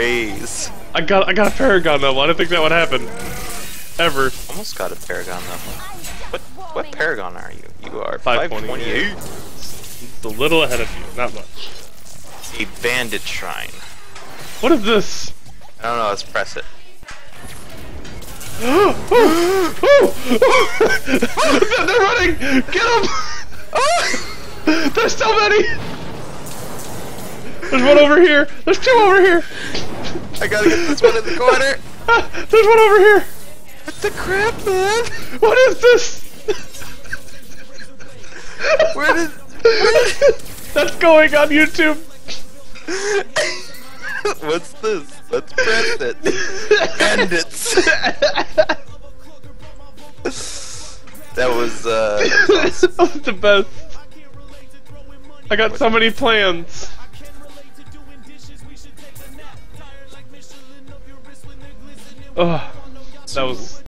raise. I got I got a Paragon though. I didn't think that would happen. Ever. Almost got a Paragon though. What what Paragon are you? You are 528. 528. It's a little ahead of you, not much. A bandit shrine. What is this? I don't know, let's press it. They're running! Get them! There's so many! There's one over here! There's two over here! I gotta get this one in the corner. There's one over here! What the crap, man? What is this? Where did where did That's going on YouTube! What's this? Let's press it. Bandits. that was uh that was the best. I got so many plans. Ugh. That was